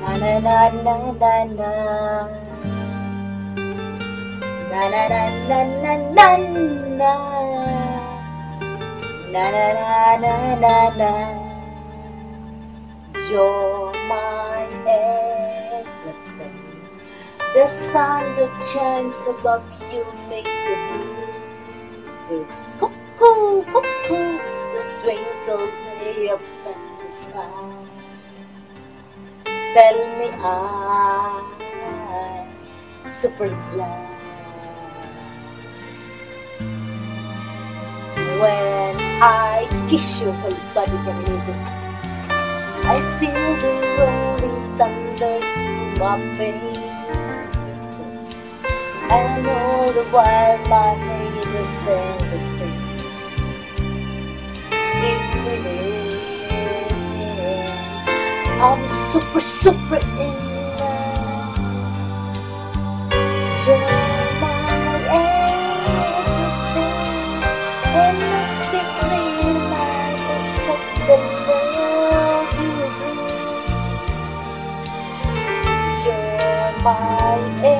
La la la la la la. La la la la la la la. La la la la la la. You're my everything. The sun, that shines above you make the moon. It's cuckoo, cuckoo, the twinkle way up in the sky. Tell me I'm super blind. When I kiss your whole body can I feel the rolling thunder in my veins. And all the while my head is in the spring. Deep within, I'm super, super in love. You're my everything. You're my everything.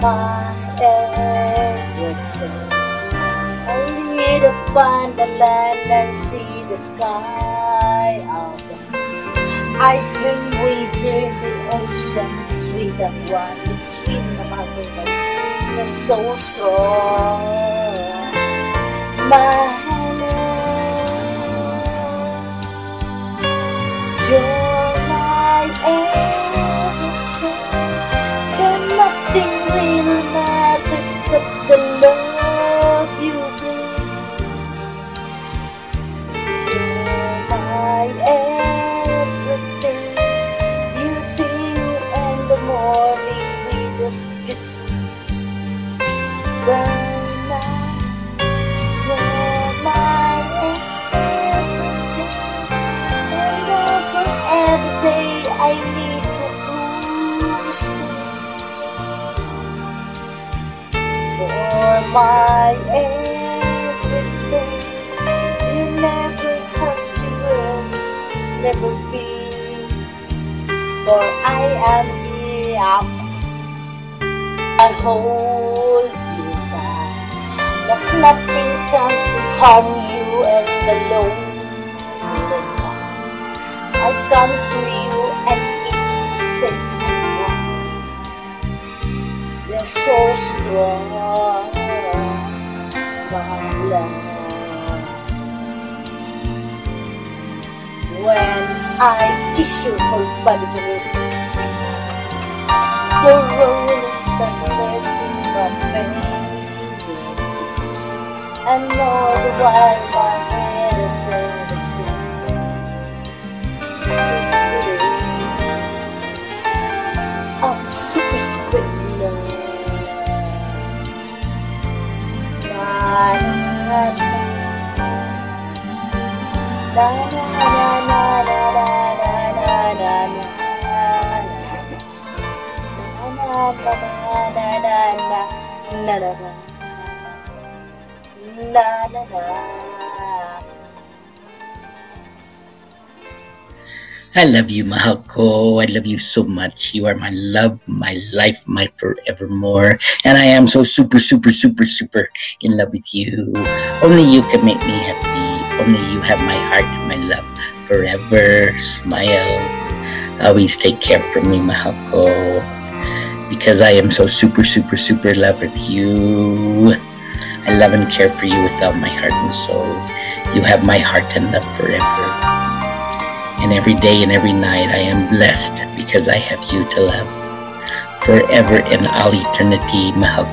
Maelvito. Only upon the land and see the sky above. I swim water in the ocean, sweet aquatic, sweet amalgamation. It's so strong. My the my everything. You never have to run, never be. For I am here. I hold you back. There's nothing can harm you and night I come to you and keep you safe and warm You're so strong, I tissue ಉತ್ಪಾದಿಸಲು ತೊರುವವು ತನ್ನೆ ತುಂಬ ಬೆನ್ನಿಗೆ And all the while I love you, Mahako. I love you so much. You are my love, my life, my forevermore. And I am so super, super, super, super in love with you. Only you can make me happy. Only you have my heart, my love forever. Smile. always take care for me, mahal ko. Because I am so super, super, super in love with you. I love and care for you with all my heart and soul. You have my heart and love forever. And every day and every night I am blessed because I have you to love. Forever in all eternity, mahal.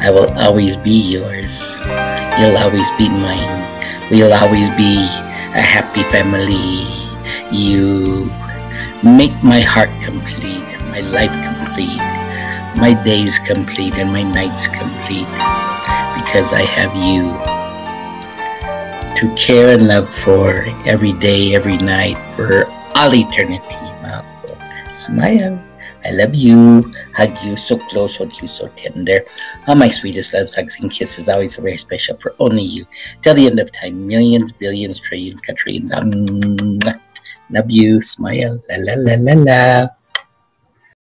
I will always be yours. You'll always be mine. We'll always be a happy family. You make my heart complete, my life complete, my days complete, and my nights complete because I have you to care and love for every day, every night, for all eternity. Smile. I love you. Hug you so close, hold you so tender. All my sweetest loves, hugs, and kisses, always so very special for only you. Till the end of time, millions, billions, trillions, quadrillions. Um, love you. Smile. La la la la la.